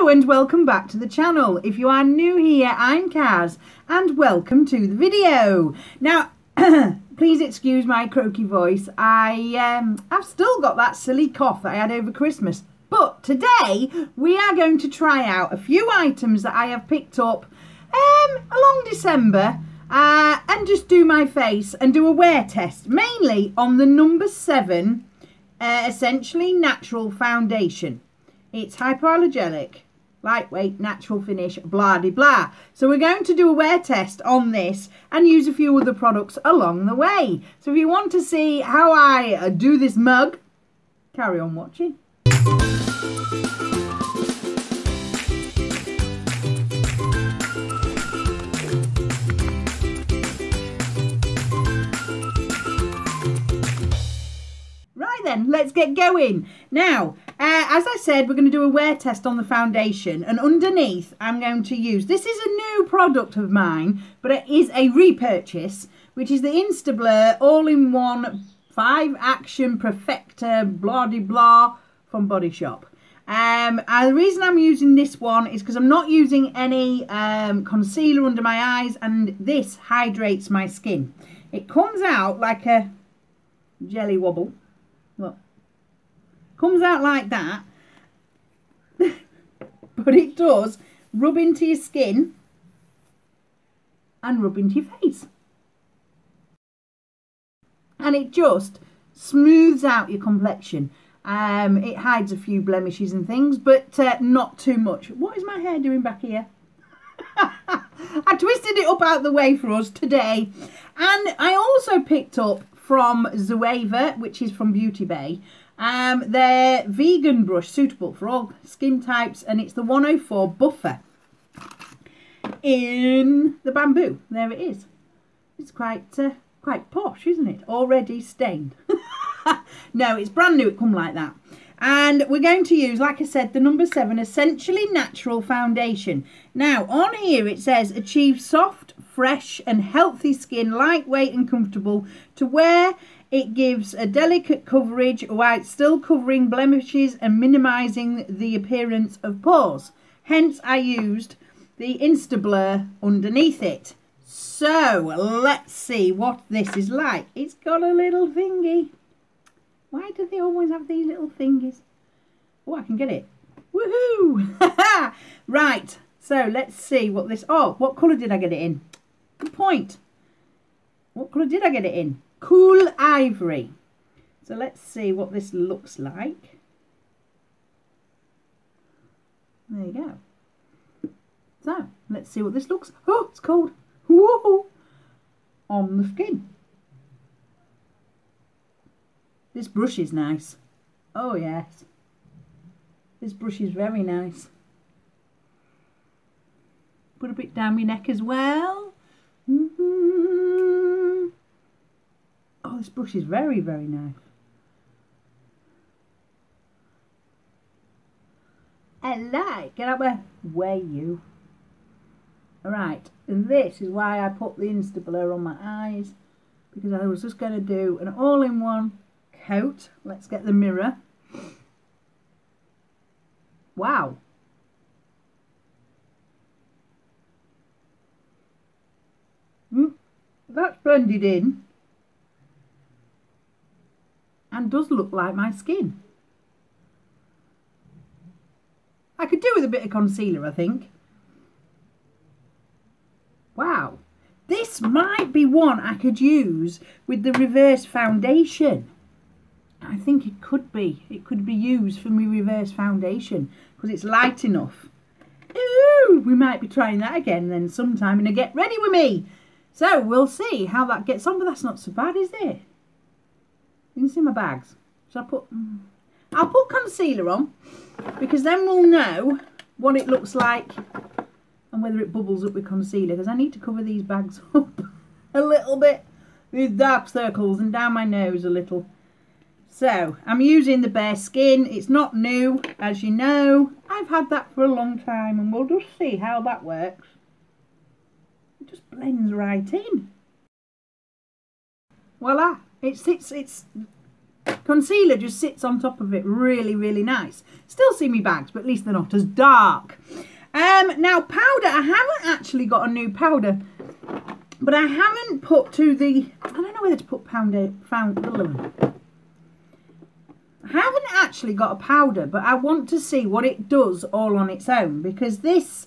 Hello and welcome back to the channel. If you are new here, I'm Caz and welcome to the video. Now, please excuse my croaky voice. I, um, I've still got that silly cough that I had over Christmas. But today we are going to try out a few items that I have picked up um, along December uh, and just do my face and do a wear test, mainly on the number seven, uh, essentially natural foundation. It's hypoallergenic, lightweight, natural finish, blah de blah. So we're going to do a wear test on this and use a few other products along the way. So if you want to see how I uh, do this mug, carry on watching. Right then, let's get going. Now, uh, as I said, we're going to do a wear test on the foundation. And underneath, I'm going to use, this is a new product of mine, but it is a repurchase, which is the Instablur all-in-one 5-action perfector blah de blah from Body Shop. Um, the reason I'm using this one is because I'm not using any um, concealer under my eyes and this hydrates my skin. It comes out like a jelly wobble. Comes out like that. but it does rub into your skin and rub into your face. And it just smooths out your complexion. Um, it hides a few blemishes and things, but uh, not too much. What is my hair doing back here? I twisted it up out the way for us today. And I also picked up from Zoeva, which is from Beauty Bay. Um, their vegan brush, suitable for all skin types, and it's the 104 Buffer in the bamboo. There it is. It's quite uh, quite posh, isn't it? Already stained. no, it's brand new. It come like that. And we're going to use, like I said, the number seven, Essentially Natural Foundation. Now, on here it says, achieve soft, fresh and healthy skin, lightweight and comfortable to wear. It gives a delicate coverage while still covering blemishes and minimising the appearance of pores. Hence, I used the Instablur underneath it. So, let's see what this is like. It's got a little thingy. Why do they always have these little thingies? Oh, I can get it. Woohoo! right, so let's see what this... Oh, what colour did I get it in? Good point. What colour did I get it in? Cool Ivory. So let's see what this looks like. There you go. So, let's see what this looks... Oh, it's cold. Whoa! On the skin. This brush is nice. Oh yes. This brush is very nice. Put a bit down my neck as well. This brush is very, very nice. Like. Get out of way, you. Alright, and this is why I put the Instablur on my eyes. Because I was just going to do an all-in-one coat. Let's get the mirror. Wow. Mm, that's blended in and does look like my skin. I could do with a bit of concealer, I think. Wow. This might be one I could use with the reverse foundation. I think it could be. It could be used for my reverse foundation because it's light enough. Ooh, we might be trying that again then sometime and a get ready with me. So we'll see how that gets on, but that's not so bad, is it? You can see my bags. So I put, I'll put concealer on because then we'll know what it looks like and whether it bubbles up with concealer because I need to cover these bags up a little bit with dark circles and down my nose a little. So, I'm using the bare skin. It's not new, as you know. I've had that for a long time, and we'll just see how that works. It just blends right in. Voila! It's, it's, it's concealer just sits on top of it really, really nice. Still see me bags, but at least they're not as dark. Um, now, powder, I haven't actually got a new powder, but I haven't put to the, I don't know whether to put powder, found, I haven't actually got a powder, but I want to see what it does all on its own because this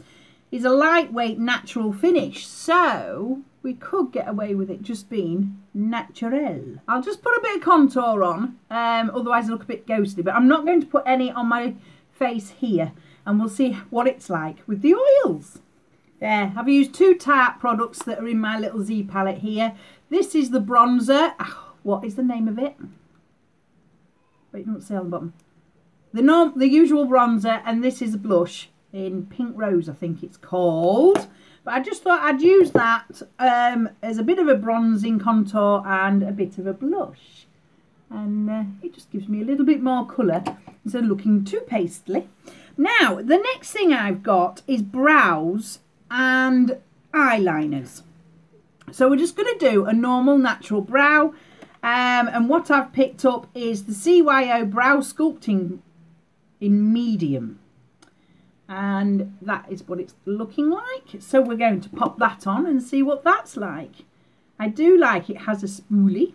is a lightweight natural finish. So we could get away with it just being natural. I'll just put a bit of contour on, um, otherwise it'll look a bit ghostly, but I'm not going to put any on my face here and we'll see what it's like with the oils. There, I've used two Tarte products that are in my little Z palette here. This is the bronzer. Oh, what is the name of it? but it doesn't say on the bottom. The norm, the usual bronzer, and this is a blush in Pink Rose, I think it's called. But I just thought I'd use that um, as a bit of a bronzing contour and a bit of a blush. And uh, it just gives me a little bit more colour instead of looking too pastely. Now, the next thing I've got is brows and eyeliners. So we're just going to do a normal natural brow um, and what I've picked up is the CYO Brow Sculpting in medium. And that is what it's looking like. So we're going to pop that on and see what that's like. I do like it has a spoolie.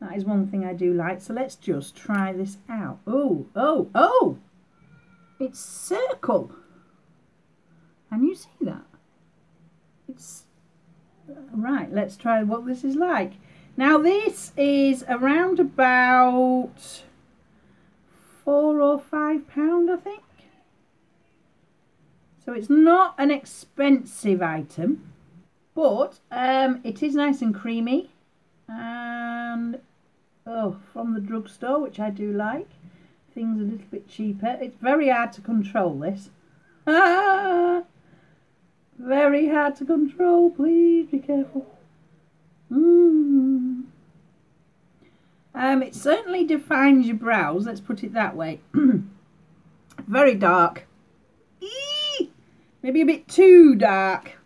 That is one thing I do like. So let's just try this out. Oh, oh, oh! It's circle. Can you see that? It's... Uh, right, let's try what this is like. Now this is around about four or five pound I think. So it's not an expensive item but um, it is nice and creamy and oh from the drugstore which I do like things a little bit cheaper it's very hard to control this ah, very hard to control please be careful Mm. Um, it certainly defines your brows, let's put it that way. Very dark. Eee! Maybe a bit too dark.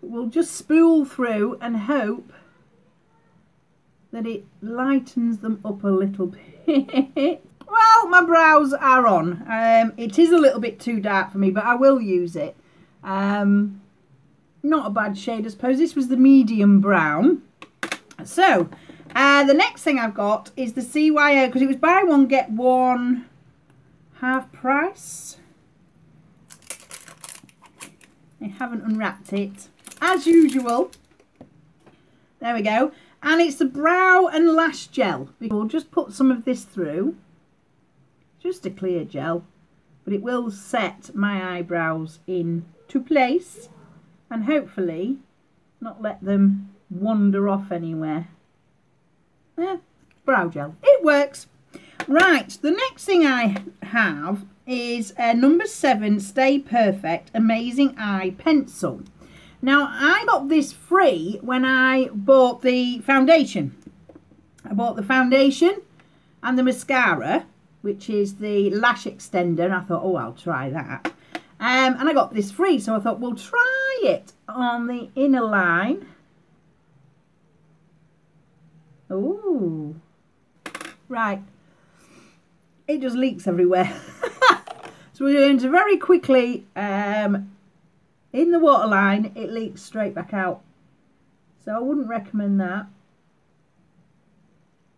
we'll just spool through and hope that it lightens them up a little bit. well, my brows are on. Um, it is a little bit too dark for me, but I will use it. Um, not a bad shade, I suppose. This was the medium brown. So, uh, the next thing I've got is the CYO, because it was buy one, get one half price. I haven't unwrapped it. As usual. There we go. And it's the brow and lash gel. We'll just put some of this through. Just a clear gel. But it will set my eyebrows into place and hopefully not let them wander off anywhere. Eh, brow gel. It works. Right, the next thing I have is a number seven Stay Perfect Amazing Eye Pencil. Now, I got this free when I bought the foundation. I bought the foundation and the mascara, which is the lash extender. And I thought, oh, I'll try that. Um, and I got this free, so I thought, we'll try it on the inner line. Ooh. Right. It just leaks everywhere. so we're going to very quickly, um, in the waterline, it leaks straight back out. So I wouldn't recommend that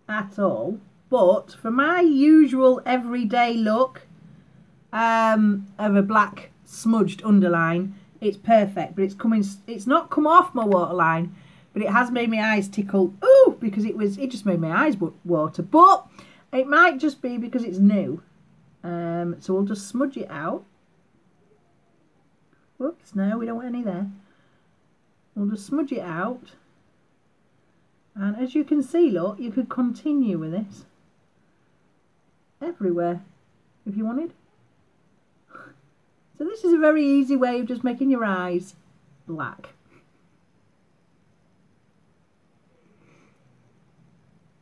at all. But for my usual everyday look, um, of a black smudged underline. It's perfect, but it's coming. It's not come off my waterline, but it has made my eyes tickle. Ooh, because it was. It just made my eyes water. But it might just be because it's new. Um, so we'll just smudge it out. Whoops, no, we don't want any there. We'll just smudge it out. And as you can see, look, you could continue with this everywhere if you wanted. So this is a very easy way of just making your eyes black.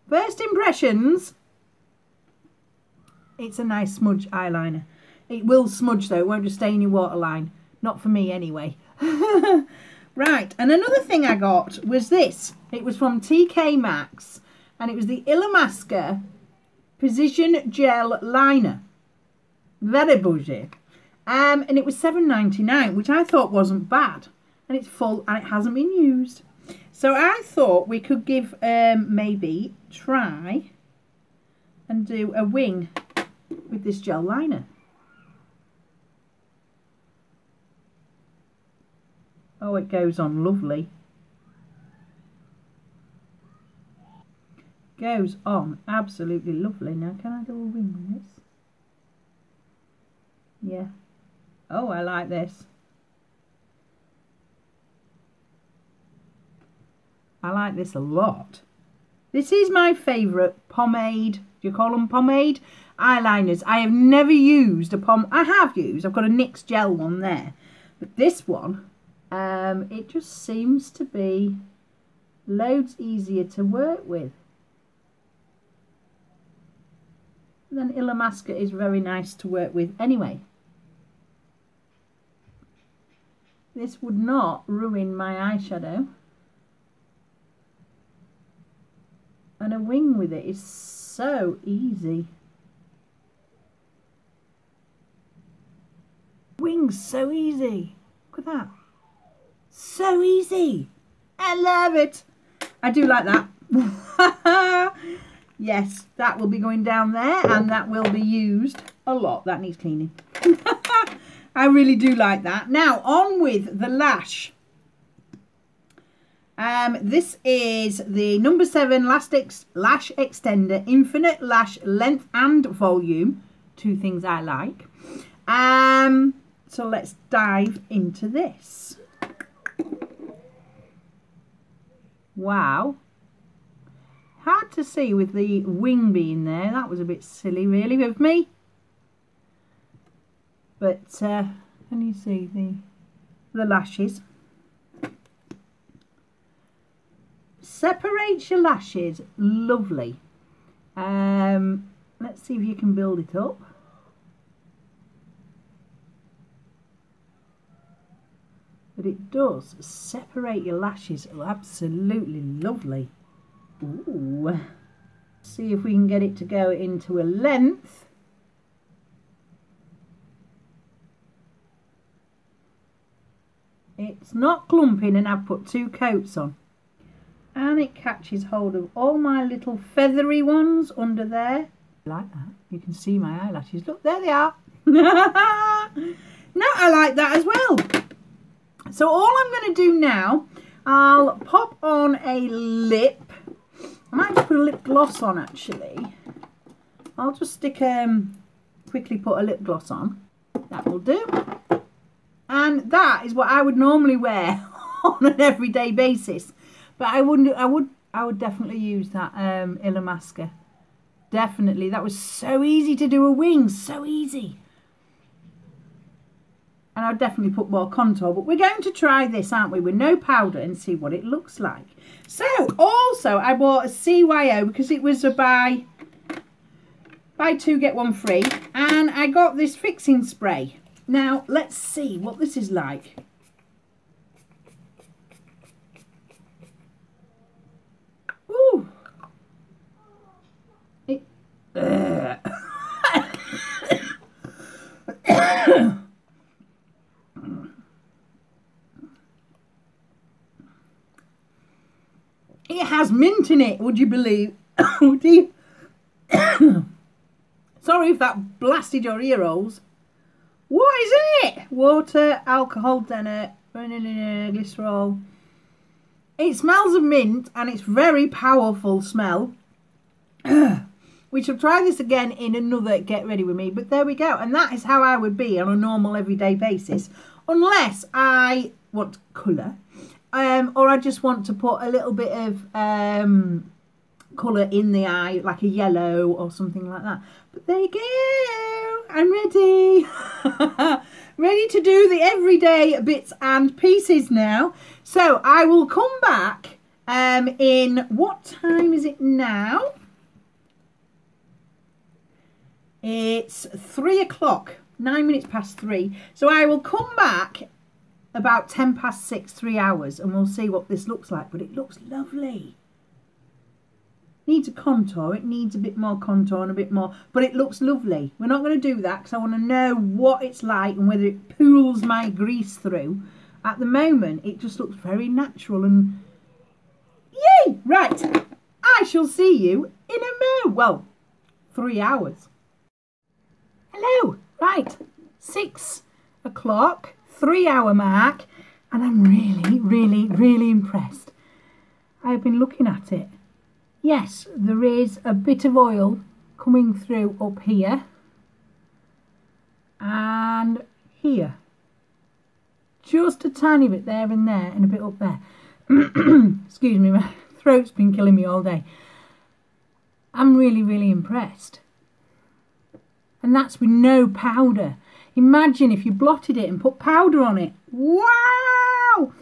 First impressions, it's a nice smudge eyeliner. It will smudge though, it won't just stay in your waterline. Not for me anyway. right, and another thing I got was this. It was from TK Maxx and it was the Illamasqua Precision Gel Liner. Very bougie. Um, and it was seven ninety nine, which I thought wasn't bad. And it's full and it hasn't been used. So I thought we could give um, maybe try and do a wing with this gel liner. Oh, it goes on lovely. Goes on absolutely lovely. Now, can I do a wing with this? Yeah. Oh, I like this. I like this a lot. This is my favourite pomade. You call them pomade? Eyeliners. I have never used a pom... I have used. I've got a NYX gel one there. But this one, um, it just seems to be loads easier to work with. Then Illamasqua is very nice to work with anyway. This would not ruin my eyeshadow. and a wing with it is so easy. Wings so easy. Look at that. So easy. I love it. I do like that. yes, that will be going down there and that will be used a lot. That needs cleaning. I really do like that. Now, on with the lash. Um, this is the number seven Lash, Lash Extender Infinite Lash Length and Volume. Two things I like. Um, so let's dive into this. Wow. Hard to see with the wing being there. That was a bit silly really of me. But uh, can you see the, the lashes? Separate your lashes. Lovely. Um, let's see if you can build it up. But it does separate your lashes. Absolutely lovely. Ooh. See if we can get it to go into a length. It's not clumping and I've put two coats on it catches hold of all my little feathery ones under there. Like that. You can see my eyelashes. Look there they are. No I like that as well. So all I'm going to do now I'll pop on a lip. I might just put a lip gloss on actually. I'll just stick um quickly put a lip gloss on. That will do. And that is what I would normally wear on an everyday basis but I wouldn't. I would. I would definitely use that um, Illamasqua. Definitely. That was so easy to do a wing. So easy. And I'd definitely put more contour. But we're going to try this, aren't we? With no powder and see what it looks like. So, also, I bought a CYO because it was a buy, buy two, get one free. And I got this fixing spray. Now, let's see what this is like. Has mint in it, would you believe? Oh, Sorry if that blasted your ear holes. What is it? Water, alcohol, denat, glycerol. It smells of mint and it's very powerful smell. we shall try this again in another get ready with me but there we go and that is how I would be on a normal everyday basis unless I want colour um, or I just want to put a little bit of um, colour in the eye like a yellow or something like that. But there you go. I'm ready. Ready to do the everyday bits and pieces now. So I will come back um, in what time is it now? It's three o'clock, nine minutes past three. So I will come back about 10 past six, three hours, and we'll see what this looks like. But it looks lovely. needs a contour. It needs a bit more contour and a bit more, but it looks lovely. We're not going to do that because I want to know what it's like and whether it pools my grease through. At the moment, it just looks very natural and yay! Right, I shall see you in a mo. Well, three hours. Hello, right, six o'clock, three hour mark, and I'm really, really, really impressed. I've been looking at it yes, there is a bit of oil coming through up here and here. Just a tiny bit there and there and a bit up there. Excuse me, my throat's been killing me all day. I'm really, really impressed. And that's with no powder. Imagine if you blotted it and put powder on it. Wow!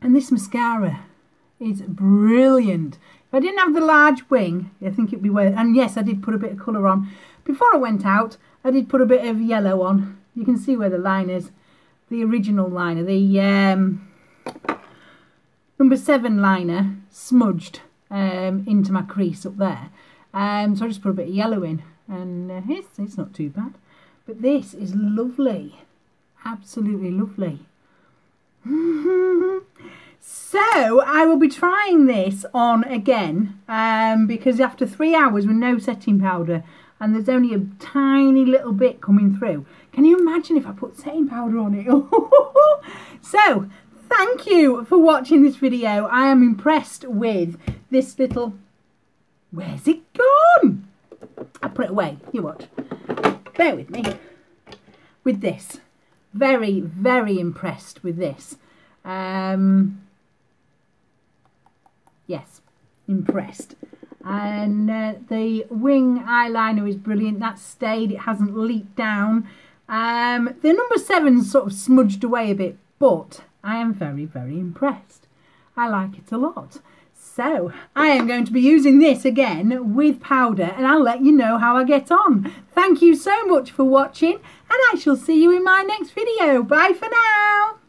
And this mascara is brilliant. If I didn't have the large wing, I think it'd be worth And yes, I did put a bit of colour on. Before I went out, I did put a bit of yellow on. You can see where the line is. The original liner, the um, number seven liner smudged um, into my crease up there. Um, so I just put a bit of yellow in and uh, it's, it's not too bad. But this is lovely. Absolutely lovely. So I will be trying this on again um, because after three hours with no setting powder and there's only a tiny little bit coming through. Can you imagine if I put setting powder on it? so thank you for watching this video. I am impressed with this little... Where's it gone? I put it away. You watch. Bear with me. With this. Very, very impressed with this. Um, yes, impressed. And uh, the wing eyeliner is brilliant. That's stayed. It hasn't leaked down. Um, the number seven sort of smudged away a bit, but I am very, very impressed. I like it a lot. So I am going to be using this again with powder and I'll let you know how I get on. Thank you so much for watching and I shall see you in my next video. Bye for now.